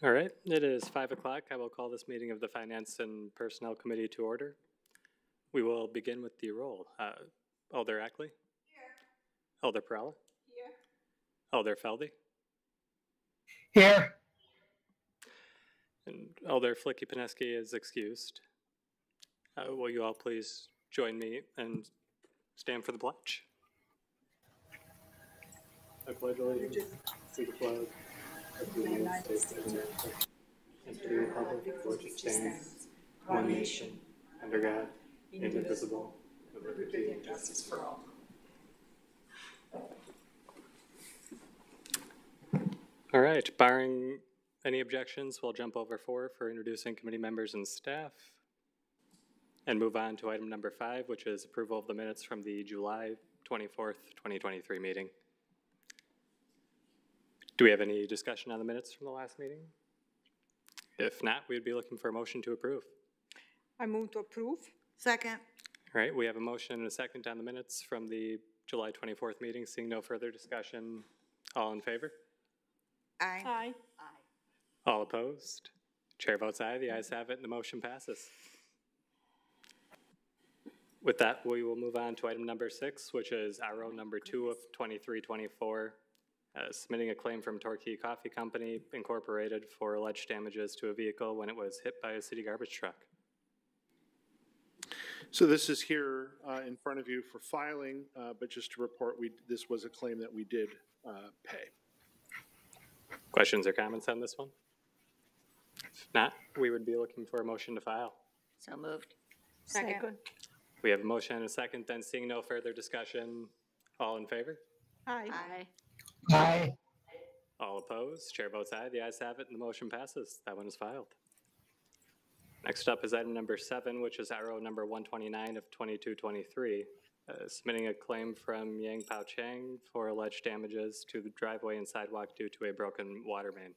All right, it is five o'clock. I will call this meeting of the Finance and Personnel Committee to order. We will begin with the roll. Uh, Alder Ackley? Here. Alder Perrella? Here. Alder Felde? Here. And Alder Filicky-Peneski is excused. Uh, Will you all please join me and stand for the pledge? I pledge allegiance to the flag the United States of America and to the republic which it stands, one nation, under God, indivisible, with liberty and justice for all. All right, barring any objections, we'll jump over four for introducing committee members and staff and move on to item number five, which is approval of the minutes from the July 24th, 2023 meeting. Do we have any discussion on the minutes from the last meeting? If not, we would be looking for a motion to approve. I move to approve. Second. All right, we have a motion and a second on the minutes from the July 24th meeting. Seeing no further discussion, all in favor? Aye. Aye. All opposed? Chair votes aye. The ayes have it, and the motion passes. With that, we will move on to item number six, which is RO number two of 2324, uh, submitting a claim from Torquay Coffee Company Incorporated for alleged damages to a vehicle when it was hit by a city garbage truck. So this is here uh, in front of you for filing, uh, but just to report, we, this was a claim that we did uh, pay. Questions or comments on this one? If not, we would be looking for a motion to file. So moved. Second. We have a motion and a second, then seeing no further discussion, all in favor? Aye. Aye. Aye. All opposed? Chair votes aye. The ayes have it, and the motion passes. That one is filed. Next up is item number seven, which is arrow number 129 of 2223, uh, submitting a claim from Yang Pao Chang for alleged damages to the driveway and sidewalk due to a broken water main.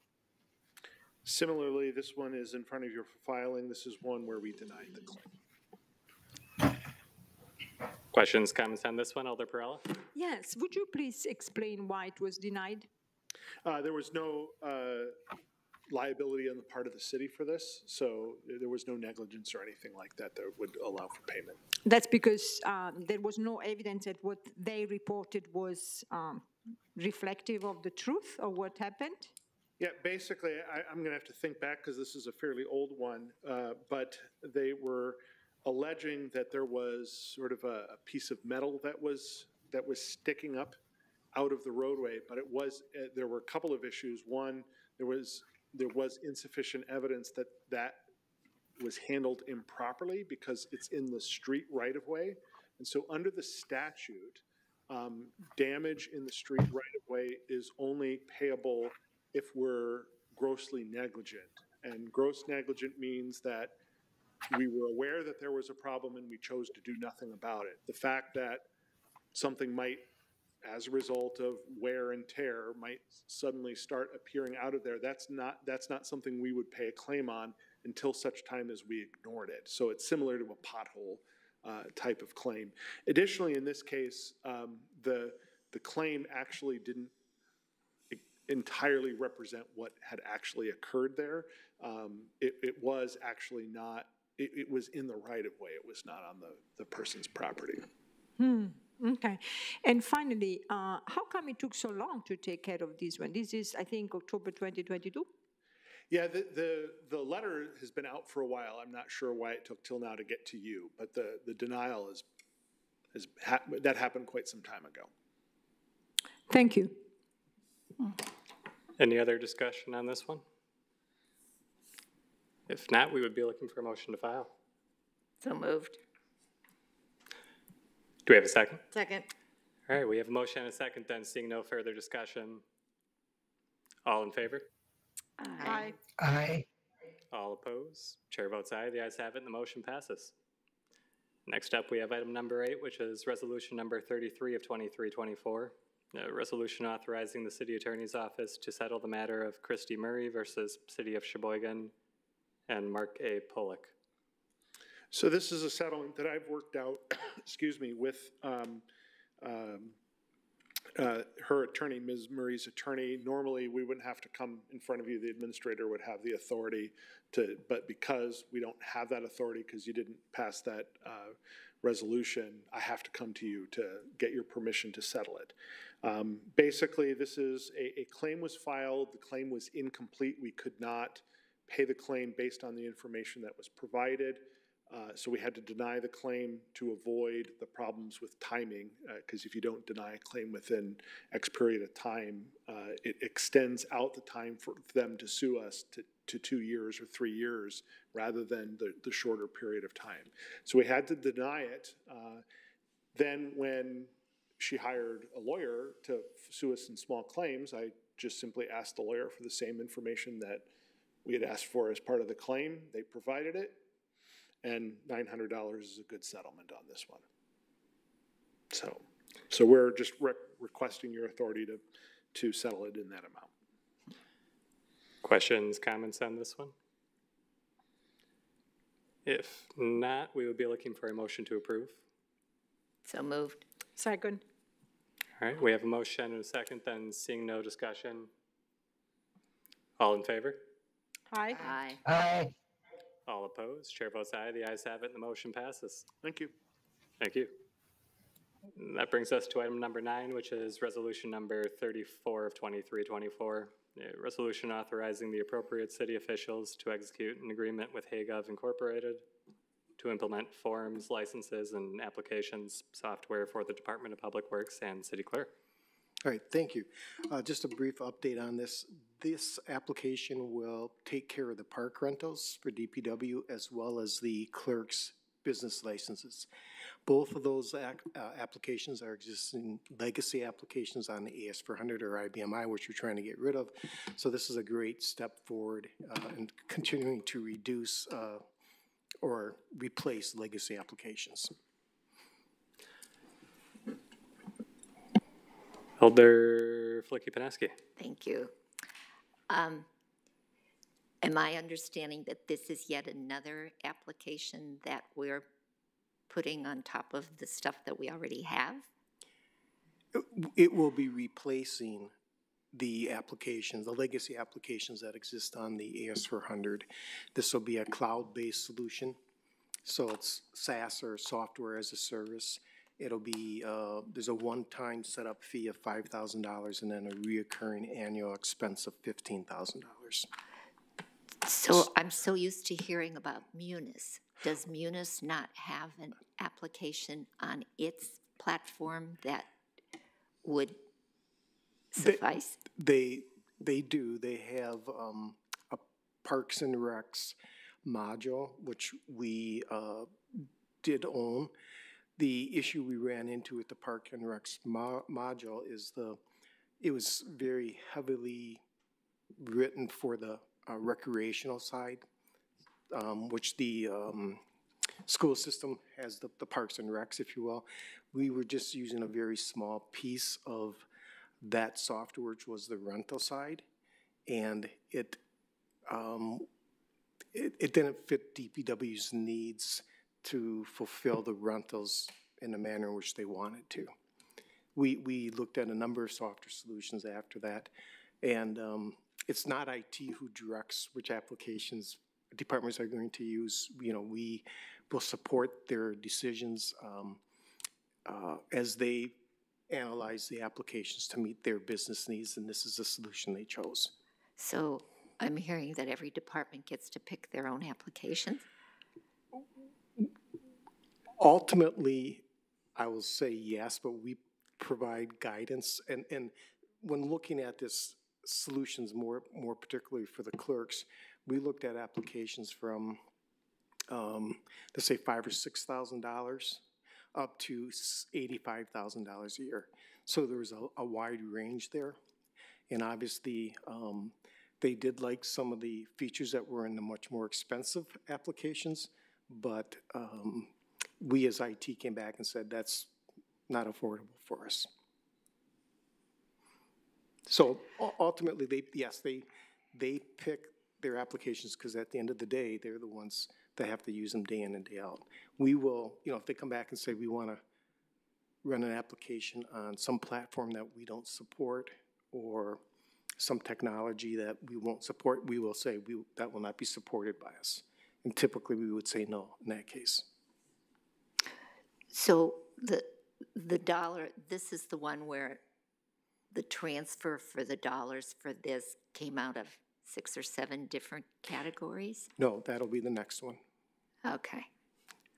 Similarly, this one is in front of your filing. This is one where we denied the claim. Questions, comments on this one, Alder Perrella? Yes, would you please explain why it was denied? Uh, There was no uh, liability on the part of the city for this, so there was no negligence or anything like that that would allow for payment. That's because um, there was no evidence that what they reported was um, reflective of the truth or what happened? Yeah, basically, I, I'm going to have to think back because this is a fairly old one, uh, but they were alleging that there was sort of a, a piece of metal that was that was sticking up out of the roadway. But it was uh, there were a couple of issues. One, there was there was insufficient evidence that that was handled improperly because it's in the street right of way, and so under the statute, um, damage in the street right of way is only payable if we're grossly negligent. And gross negligent means that we were aware that there was a problem and we chose to do nothing about it. The fact that something might, as a result of wear and tear, might suddenly start appearing out of there, that's not, that's not something we would pay a claim on until such time as we ignored it. So it's similar to a pothole uh, type of claim. Additionally, in this case, um, the, the claim actually didn't entirely represent what had actually occurred there. Um, it, it was actually not, it, it was in the right of way. It was not on the, the person's property. Okay. And finally, uh, how come it took so long to take care of this one? This is, I think, October 2022? Yeah, the, the, the letter has been out for a while. I'm not sure why it took till now to get to you, but the, the denial is, is ha- that happened quite some time ago. Thank you. Any other discussion on this one? If not, we would be looking for a motion to file. So moved. Do we have a second? Second. All right, we have a motion and a second, then seeing no further discussion. All in favor? Aye. Aye. All opposed? Chair votes aye. The ayes have it, and the motion passes. Next up, we have item number eight, which is resolution number 33 of 2324. A resolution authorizing the city attorney's office to settle the matter of Christy Murray versus City of Sheboygan and Mark A. Pollock. So this is a settlement that I've worked out, excuse me, with um, um, uh, her attorney, Ms. Murray's attorney, normally we wouldn't have to come in front of you, the administrator would have the authority to, but because we don't have that authority, because you didn't pass that uh, resolution, I have to come to you to get your permission to settle it. Um, Basically, this is, a, a claim was filed, the claim was incomplete, we could not pay the claim based on the information that was provided. Uh, So we had to deny the claim to avoid the problems with timing, because if you don't deny a claim within X period of time, uh, it extends out the time for them to sue us to, to two years or three years, rather than the, the shorter period of time. So we had to deny it. Uh, Then when she hired a lawyer to sue us in small claims, I just simply asked the lawyer for the same information that we had asked for as part of the claim. They provided it, and nine hundred dollars is a good settlement on this one. So, so we're just re- requesting your authority to, to settle it in that amount. Questions, comments on this one? If not, we would be looking for a motion to approve. So moved. Second. All right, we have a motion and a second, then seeing no discussion. All in favor? Aye. Aye. Aye. All opposed? Chair votes aye. The ayes have it, and the motion passes. Thank you. Thank you. And That brings us to item number nine, which is resolution number thirty-four of twenty-three twenty-four. A resolution authorizing the appropriate city officials to execute an agreement with Hagov Incorporated to implement forms, licenses, and applications software for the Department of Public Works and city clerk. All right, thank you. Uh, Just a brief update on this. This application will take care of the park rentals for DPW as well as the clerk's business licenses. Both of those uh, applications are existing legacy applications on the AS400 or IBMI, which we're trying to get rid of. So this is a great step forward uh, in continuing to reduce uh, or replace legacy applications. Elder Filicky-Peneski. Thank you. Um, Am I understanding that this is yet another application that we're putting on top of the stuff that we already have? It will be replacing the applications, the legacy applications that exist on the AS400. This will be a cloud-based solution, so it's SaaS or software as a service. It'll be, uh, there's a one-time setup fee of $5,000 and then a reoccurring annual expense of $15,000. So I'm so used to hearing about Munis. Does Munis not have an application on its platform that would suffice? They, they do, they have um, a Parks and Recs module, which we uh, did own. The issue we ran into with the Park and Recs mo- module is the, it was very heavily written for the uh, recreational side, um, which the um, school system has the, the parks and recs, if you will. We were just using a very small piece of that software, which was the rental side, and it, um, it, it didn't fit DPW's needs to fulfill the rentals in the manner in which they wanted to. We, we looked at a number of software solutions after that, and um, it's not IT who directs which applications departments are going to use. You know, we will support their decisions um, uh, as they analyze the applications to meet their business needs, and this is the solution they chose. So I'm hearing that every department gets to pick their own application? Ultimately, I will say yes, but we provide guidance, and, and when looking at this solutions more, more particularly for the clerks, we looked at applications from, um, let's say five or six thousand dollars up to eighty-five thousand dollars a year. So there was a, a wide range there. And obviously, um, they did like some of the features that were in the much more expensive applications, but, um, we as IT came back and said, that's not affordable for us. So ultimately, they, yes, they, they pick their applications because at the end of the day, they're the ones that have to use them day in and day out. We will, you know, if they come back and say, we want to run an application on some platform that we don't support or some technology that we won't support, we will say, we, that will not be supported by us. And typically, we would say no in that case. So the, the dollar, this is the one where the transfer for the dollars for this came out of six or seven different categories? No, that'll be the next one. Okay,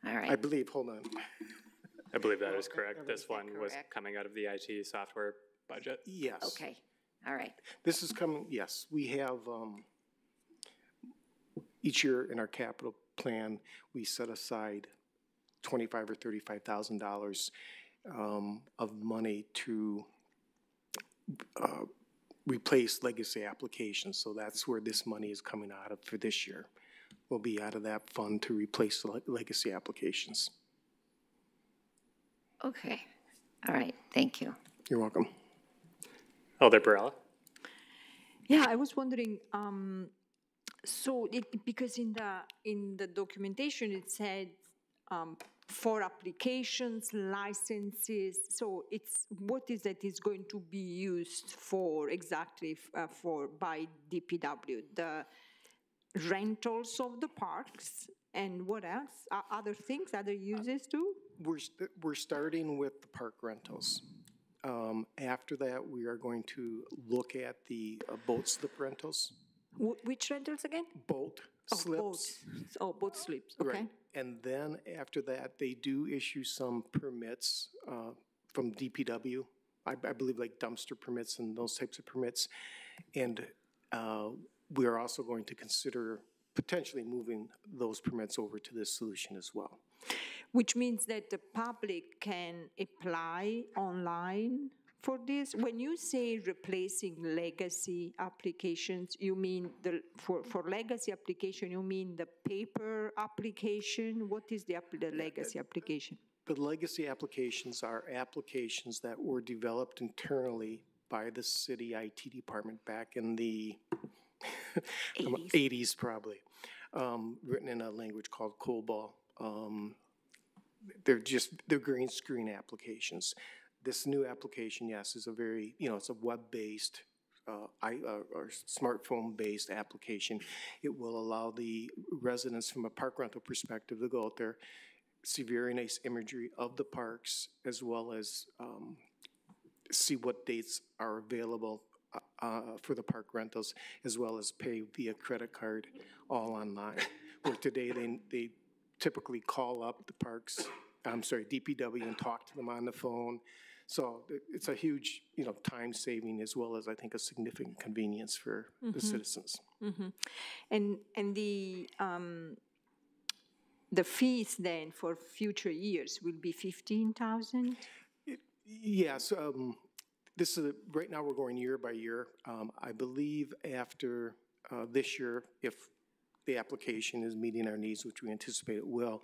All right. I believe, hold on. I believe that is correct. This one was coming out of the IT software budget. Yes. Okay, all right. This is coming, yes, we have, um, each year in our capital plan, we set aside twenty-five or thirty-five thousand dollars, um, of money to, uh, replace legacy applications, so that's where this money is coming out of for this year. Will be out of that fund to replace the le- legacy applications. Okay, all right, thank you. You're welcome. Alder Perrella? Yeah, I was wondering, um, so it, because in the, in the documentation, it said, um, for applications, licenses, so it's, what is that is going to be used for exactly, uh, for, by DPW? The rentals of the parks, and what else? O- Other things, other uses too? We're, st- we're starting with the park rentals. Um, after that, we are going to look at the uh, boat slip rentals, Wh- Which rentals again? boat slips. boats. Oh, boat slips, Right. okay. And then after that, they do issue some permits uh, from DPW. I, I believe like dumpster permits and those types of permits. And uh, we are also going to consider potentially moving those permits over to this solution as well. Which means that the public can apply online for this? When you say replacing legacy applications, you mean the, for, for legacy application, you mean the paper application? What is the, the legacy application? The legacy applications are applications that were developed internally by the city IT department back in the 80s. 80s probably, um, written in a language called COBOL. Um, they're just, they're green screen applications. This new application, yes, is a very, you know, it's a web-based, uh, I, uh, or smartphone-based application. It will allow the residents from a park rental perspective to go out there, see very nice imagery of the parks, as well as, um, see what dates are available uh, uh, for the park rentals, as well as pay via credit card, all online. Where today, they, they typically call up the parks, I'm sorry, DPW and talk to them on the phone. So it's a huge, you know, time saving as well as, I think, a significant convenience for the citizens. And, and the, um, the fees then for future years will be 15,000? Yes, um, this is, a- right now, we're going year by year. Um, I believe after, uh, this year, if the application is meeting our needs, which we anticipate it will,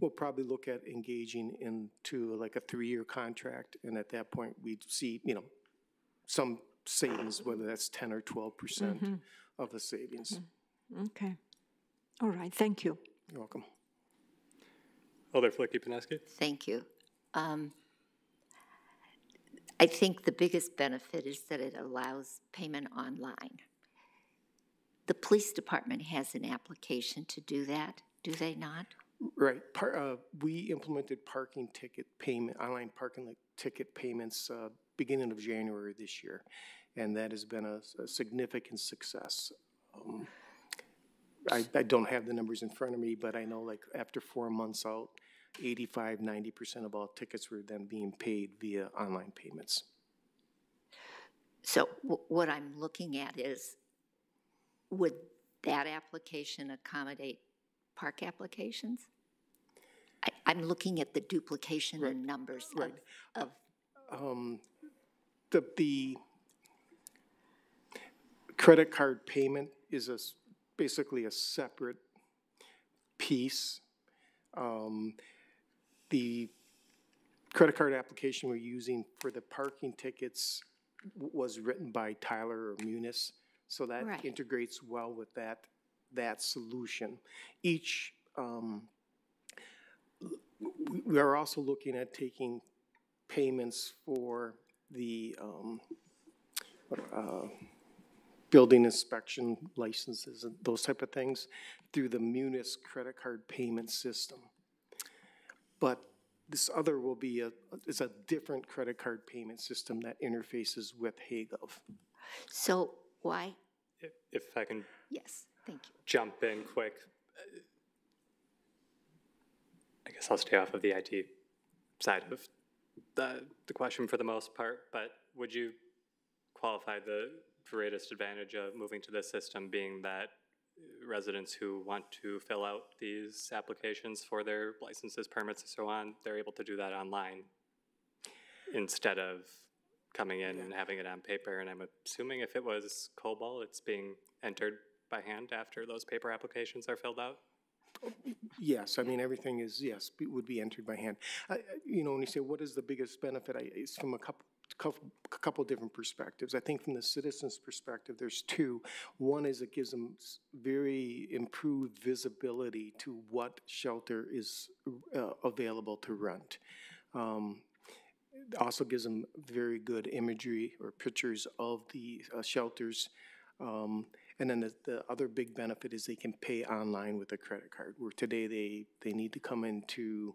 we'll probably look at engaging into like a three-year contract, and at that point, we'd see, you know, some savings, whether that's ten or twelve percent of the savings. Okay. All right, thank you. You're welcome. Alder Filicky-Peneski? Thank you. Um, I think the biggest benefit is that it allows payment online. The police department has an application to do that, do they not? Right, par, uh, we implemented parking ticket payment, online parking ticket payments, uh, beginning of January this year. And that has been a, a significant success. Um, I, I don't have the numbers in front of me, but I know like after four months out, 85, 90% of all tickets were then being paid via online payments. So wh- what I'm looking at is, would that application accommodate park applications? I, I'm looking at the duplication in numbers of, of, Um, the, the credit card payment is a, s- basically a separate piece. Um, the credit card application we're using for the parking tickets was written by Tyler or Munis, so that Right. integrates well with that, that solution. Each, um, we- we are also looking at taking payments for the, um, uh, building inspection licenses and those type of things through the Munis credit card payment system. But this other will be a, is a different credit card payment system that interfaces with Hagov. So why, If- If I can yes, thank you. jump in quick. I guess I'll stay off of the IT side of the, the question for the most part, but would you qualify the greatest advantage of moving to this system being that residents who want to fill out these applications for their licenses, permits, and so on, they're able to do that online instead of coming in and having it on paper, and I'm assuming if it was COBOL, it's being entered by hand after those paper applications are filled out? Yes, I mean, everything is, yes, would be entered by hand. I- You know, when you say what is the biggest benefit, I, it's from a couple, couple, different perspectives. I think from the citizen's perspective, there's two. One is it gives them very improved visibility to what shelter is uh, available to rent. Um, Also gives them very good imagery or pictures of the uh, shelters. Um, And then the, the other big benefit is they can pay online with a credit card, where today they, they need to come into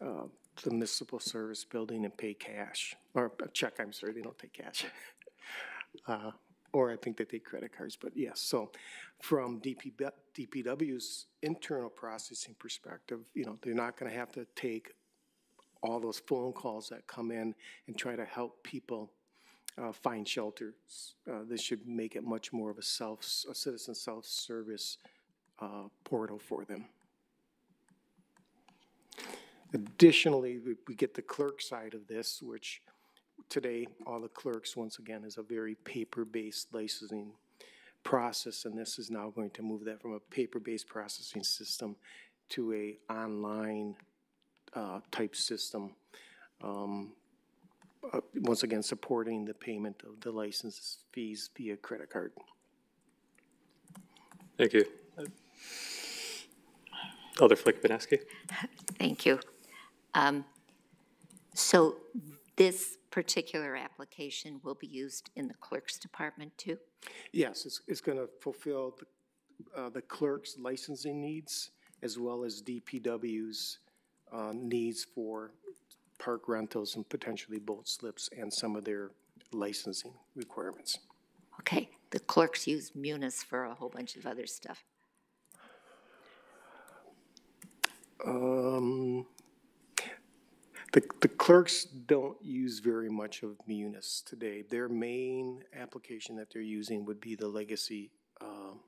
uh, the municipal service building and pay cash, or a check, I'm sorry, they don't take cash. Uh, Or I think they take credit cards, but yes, so from DP, DPW's internal processing perspective, you know, they're not gonna have to take all those phone calls that come in and try to help people uh, find shelters. Uh, This should make it much more of a self, a citizen self-service uh, portal for them. Additionally, we, we get the clerk side of this, which today, all the clerks, once again, is a very paper-based licensing process, and this is now going to move that from a paper-based processing system to a online uh, type system. Um, uh, Once again, supporting the payment of the license fees via credit card. Thank you. Other Filicky-Peneski? Thank you. Um, So this particular application will be used in the clerk's department too? Yes, it's, it's going to fulfill the, uh, the clerk's licensing needs as well as DPW's uh, needs for park rentals and potentially boat slips and some of their licensing requirements. Okay, the clerks use Munis for a whole bunch of other stuff. Um, the, the clerks don't use very much of Munis today. Their main application that they're using would be the legacy, um,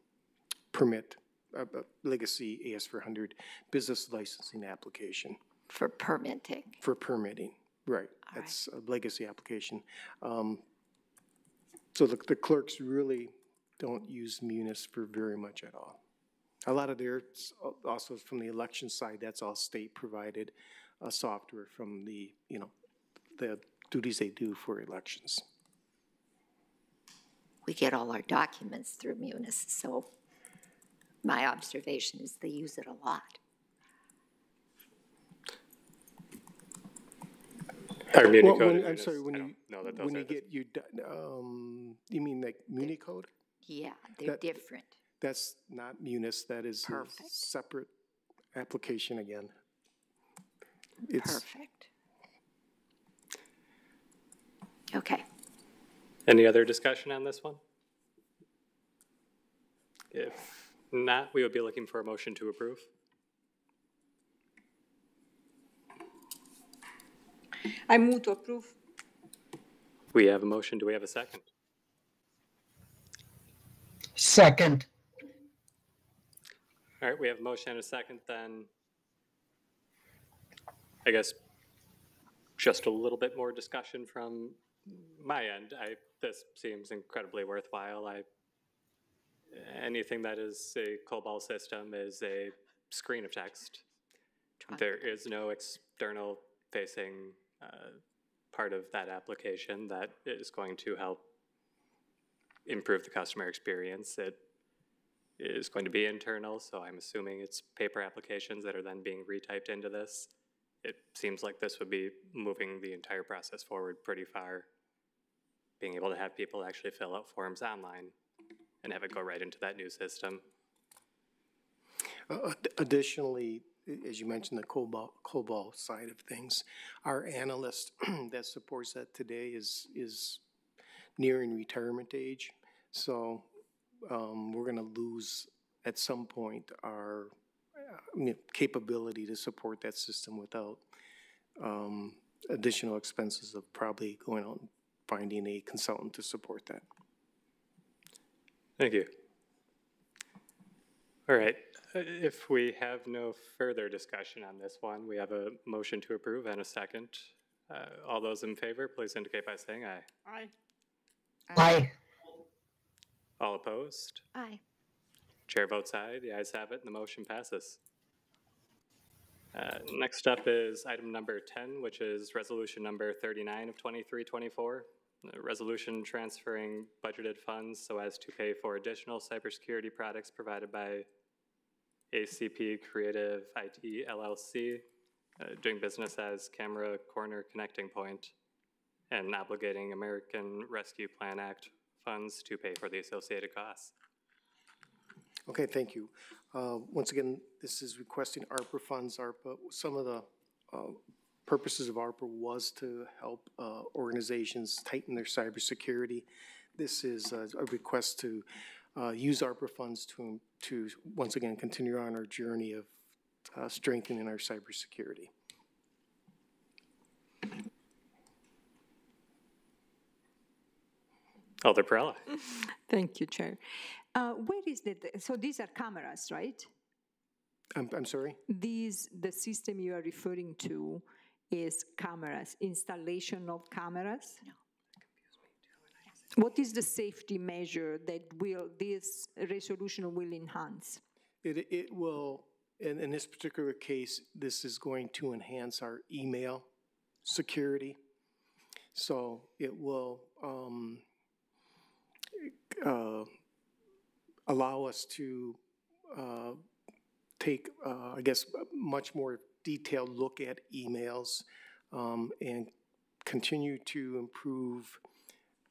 permit, uh, uh, legacy AS400 business licensing application For permitting. for permitting. Right, that's a legacy application. Um, so the, the clerks really don't use Munis for very much at all. A lot of their, also from the election side, that's all state-provided uh, software from the, you know, the duties they do for elections. We get all our documents through Munis, so my observation is they use it a lot. Or Well, Municode when- I'm sorry, when you, know that when you get your, um, you mean like Municode? Yeah, they're That- different. That's not Munis, that is a Perfect. separate application again. It's, Perfect. Okay, Any other discussion on this one? If not, we would be looking for a motion to approve. I move to approve. We have a motion. Do we have a second? Second, All right, we have a motion and a second, then I guess just a little bit more discussion from my end. I, this seems incredibly worthwhile. I, anything that is a COBOL system is a screen of text. There is no external facing part of that application that is going to help improve the customer experience. It is going to be internal, so I'm assuming it's paper applications that are then being retyped into this. it seems like this would be moving the entire process forward pretty far. Being able to have people actually fill out forms online and have it go right into that new system. Uh, Additionally, as you mentioned, the COBOL side of things, our analyst that supports that today is, is nearing retirement age. So um, we're going to lose at some point our uh, capability to support that system without um, additional expenses of probably going out and finding a consultant to support that. Thank you. All right, if we have no further discussion on this one, we have a motion to approve and a second. Uh, All those in favor, please indicate by saying aye. Aye. Aye. All opposed? Aye. Chair votes aye, the ayes have it, and the motion passes. Uh, Next up is item number 10, which is resolution number 39 of 2324. A resolution transferring budgeted funds so as to pay for additional cybersecurity products provided by ACP Creative IT LLC, uh, doing business as Camera Corner Connecting Point, and obligating American Rescue Plan Act funds to pay for the associated costs. Okay, thank you. Uh, Once again, this is requesting ARPA funds. ARPA, some of the uh, purposes of ARPA was to help uh, organizations tighten their cybersecurity. This is a a request to uh, use ARPA funds to, to, once again, continue on our journey of uh, strengthening our cybersecurity. Alder Perrella. Thank you, Chair. Uh, Where is the, so these are cameras, right? I'm, I'm sorry? These, the system you are referring to is cameras, installation of cameras? What is the safety measure that will, this resolution will enhance? It, it will, in, in this particular case, this is going to enhance our email security. So it will, um, uh, allow us to, uh, take, uh, I guess, a much more detailed look at emails, um, and continue to improve,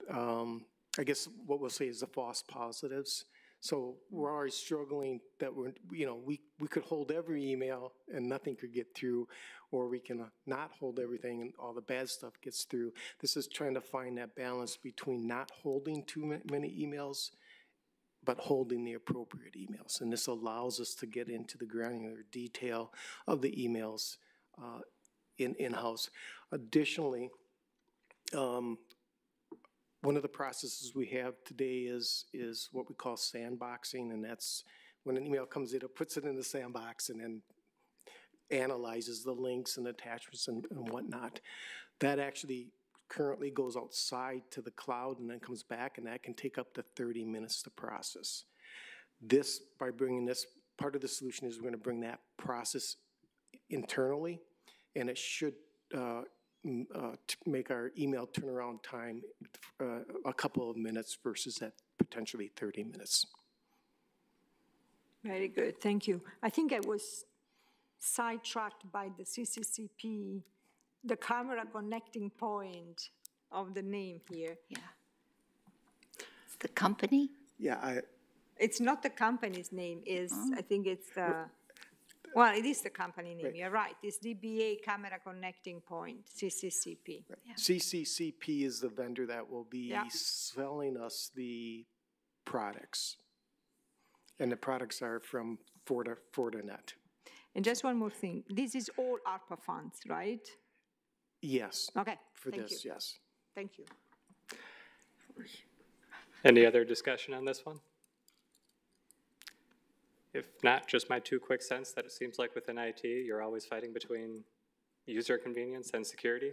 um, I guess what we'll say is the false positives. So we're already struggling that we're, you know, we, we could hold every email and nothing could get through, or we can not hold everything and all the bad stuff gets through. This is trying to find that balance between not holding too many emails, but holding the appropriate emails. And this allows us to get into the granular detail of the emails uh, in, in-house. Additionally, um, one of the processes we have today is, is what we call sandboxing, and that's when an email comes in, it puts it in the sandbox and then analyzes the links and attachments and, and whatnot. That actually currently goes outside to the cloud and then comes back, and that can take up to 30 minutes to process. This, by bringing this, part of the solution is we're going to bring that process internally, and it should uh, uh, to make our email turnaround time uh, a couple of minutes versus that potentially 30 minutes. Very good, thank you. I think I was sidetracked by the CCCP, the camera connecting point of the name here. Yeah. It's the company? Yeah, I, It's not the company's name, is, I think it's the, well, it is the company name, you're right. It's DBA Camera Connecting Point, CCCP. CCCP is the vendor that will be Yeah. selling us the products. And the products are from Forta, Fortinet. And just one more thing, this is all ARPA funds, right? Yes, Okay, for thank this, you, yes. thank you. Any other discussion on this one? If not, just my two quick cents that it seems like within IT, you're always fighting between user convenience and security.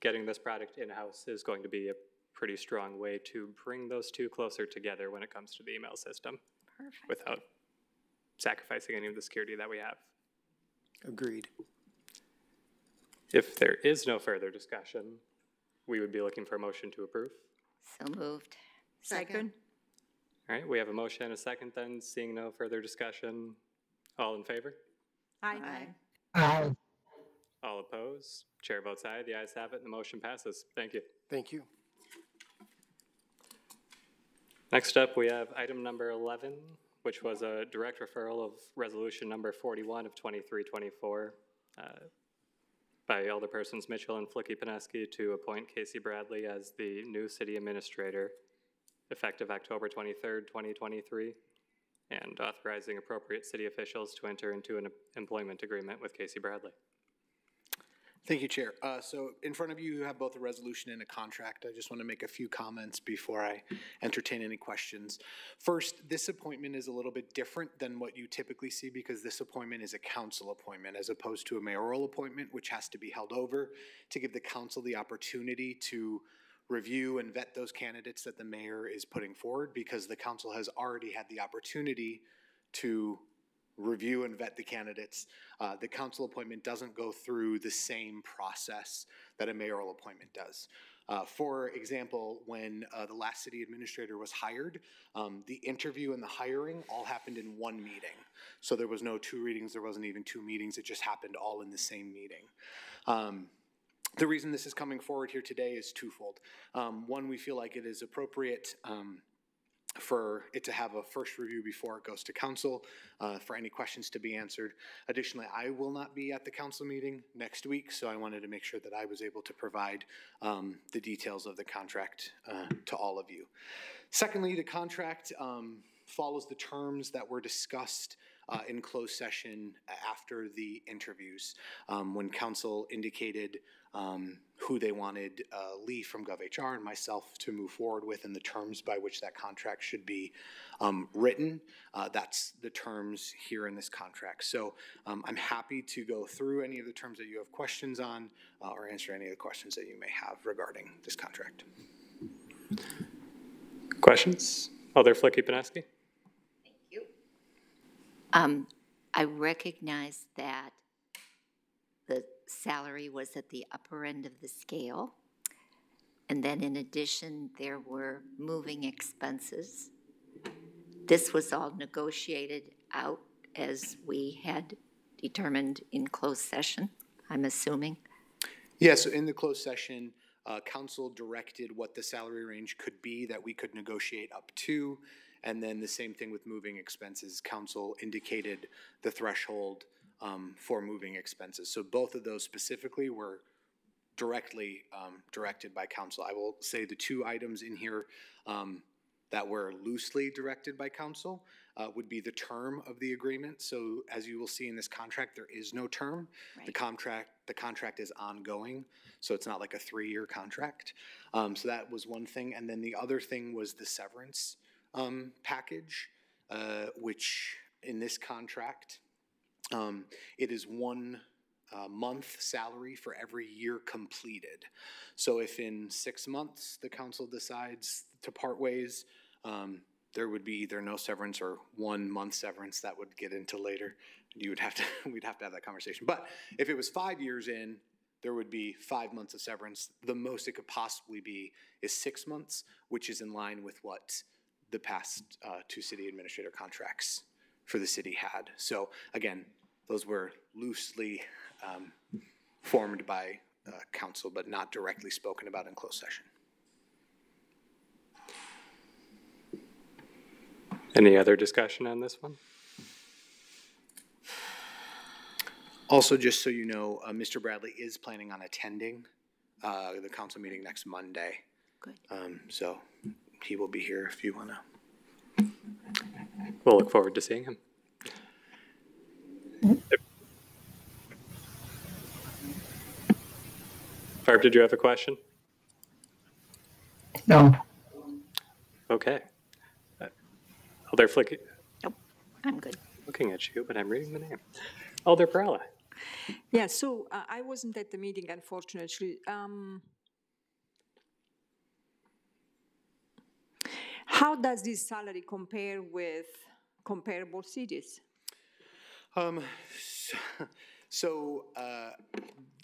Getting this product in-house is going to be a pretty strong way to bring those two closer together when it comes to the email system Perfect. without sacrificing any of the security that we have. Agreed. If there is no further discussion, we would be looking for a motion to approve. So moved. Second? All right, we have a motion and a second then, seeing no further discussion. All in favor? Aye. Aye. Aye. All opposed? Chair votes aye. The ayes have it, and the motion passes. Thank you. Thank you. Next up, we have item number 11, which was a direct referral of resolution number 41 of 2324 uh, by Alderpersons Mitchell and Filicky-Peneski to appoint Casey Bradley as the new city administrator effective October 23rd, 2023, and authorizing appropriate city officials to enter into an employment agreement with Casey Bradley. Thank you, Chair. Uh, So in front of you, you have both a resolution and a contract. I just want to make a few comments before I entertain any questions. First, this appointment is a little bit different than what you typically see because this appointment is a council appointment as opposed to a mayoral appointment, which has to be held over to give the council the opportunity to review and vet those candidates that the mayor is putting forward because the council has already had the opportunity to review and vet the candidates. Uh, the council appointment doesn't go through the same process that a mayoral appointment does. Uh, for example, when uh, the last city administrator was hired, um, the interview and the hiring all happened in one meeting. So there was no two readings, there wasn't even two meetings, it just happened all in the same meeting. Um, the reason this is coming forward here today is twofold. Um, one, we feel like it is appropriate um, for it to have a first review before it goes to council, uh, for any questions to be answered. Additionally, I will not be at the council meeting next week, so I wanted to make sure that I was able to provide um, the details of the contract uh, to all of you. Secondly, the contract um, follows the terms that were discussed uh, in closed session after the interviews, um, when council indicated um, who they wanted uh, Lee from GovHR and myself to move forward with and the terms by which that contract should be um, written. Uh, that's the terms here in this contract. So um, I'm happy to go through any of the terms that you have questions on uh, or answer any of the questions that you may have regarding this contract. Questions? Alder Filicky-Peneski? Um, I recognize that the salary was at the upper end of the scale. And then in addition, there were moving expenses. This was all negotiated out as we had determined in closed session, I'm assuming. Yeah, so in the closed session, uh, council directed what the salary range could be that we could negotiate up to. And then the same thing with moving expenses. Council indicated the threshold um, for moving expenses. So both of those specifically were directly um, directed by council. I will say the two items in here um, that were loosely directed by council uh, would be the term of the agreement. So as you will see in this contract, there is no term. The contract, the contract is ongoing, so it's not like a three-year contract. Um, so that was one thing. And then the other thing was the severance um, package, uh, which in this contract, um, it is one uh, month salary for every year completed. So if in six months the council decides to part ways, um, there would be either no severance or one month severance that would get into later. You would have to, we'd have to have that conversation. But if it was five years in, there would be five months of severance. The most it could possibly be is six months, which is in line with what the past uh, two city administrator contracts for the city had. So again, those were loosely um, formed by uh, council, but not directly spoken about in closed session. Any other discussion on this one? Also, just so you know, uh, Mr. Bradley is planning on attending uh, the council meeting next Monday. Good. Um, So he will be here if you want to. We'll look forward to seeing him. Barb, did you have a question? No. Okay. Uh, Alder Filicky, Nope, I'm good. looking at you, but I'm reading the name. Alder Perrella. Yeah, so uh, I wasn't at the meeting, unfortunately. Um, how does this salary compare with comparable cities? Um, so, so uh,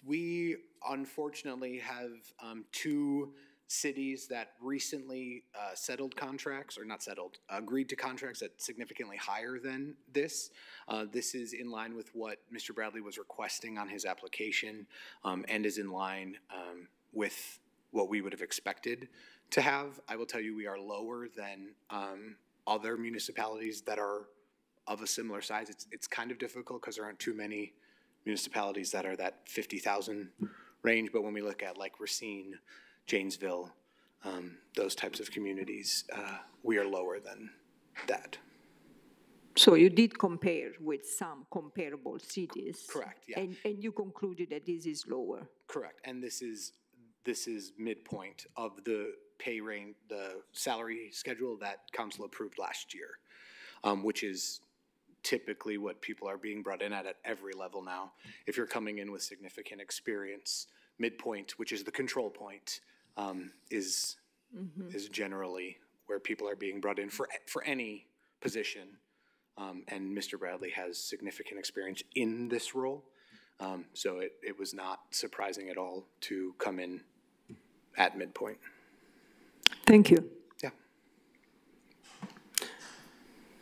we unfortunately have um, two cities that recently uh, settled contracts, or not settled, agreed to contracts that significantly higher than this. Uh, This is in line with what Mr. Bradley was requesting on his application um, and is in line um, with what we would have expected to have. I will tell you, we are lower than um, other municipalities that are of a similar size. It's, it's kind of difficult because there aren't too many municipalities that are that 50,000 range, but when we look at like Racine, Janesville, um, those types of communities, uh, we are lower than that. So you did compare with some comparable cities? Correct, yeah. And, and you concluded that this is lower? Correct, and this is, this is midpoint of the pay range, the salary schedule that council approved last year, um, which is typically what people are being brought in at at every level now. If you're coming in with significant experience, midpoint, which is the control point, um, is, is generally where people are being brought in for, for any position. Um, and Mr. Bradley has significant experience in this role. Um, so it, it was not surprising at all to come in at midpoint. Thank you. Yeah.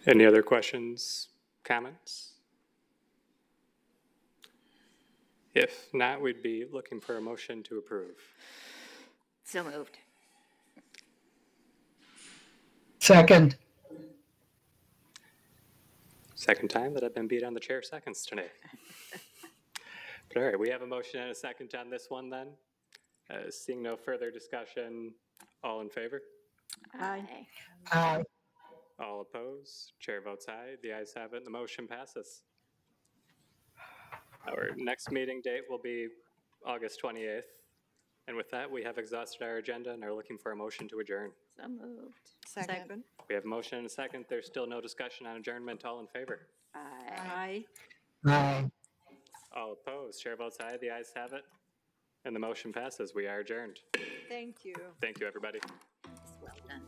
Any other questions, comments? If not, we'd be looking for a motion to approve. So moved. Second. Second time that I've been beat on the chair seconds today. But all right, we have a motion and a second on this one then. Uh, Seeing no further discussion, all in favor? Aye. Aye. All opposed? Chair votes aye. The ayes have it, and the motion passes. Our next meeting date will be August 28th. And with that, we have exhausted our agenda and are looking for a motion to adjourn. So moved. Second. We have a motion and a second. There's still no discussion on adjournment. All in favor? Aye. Aye. All opposed? Chair votes aye. The ayes have it, and the motion passes. We are adjourned. Thank you. Thank you, everybody. Well done.